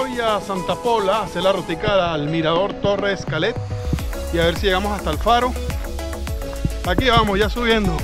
a Santa Pola a hacer la rutica al mirador Torre Escalet y a ver si llegamos hasta el faro. Aquí vamos, ya subiendo.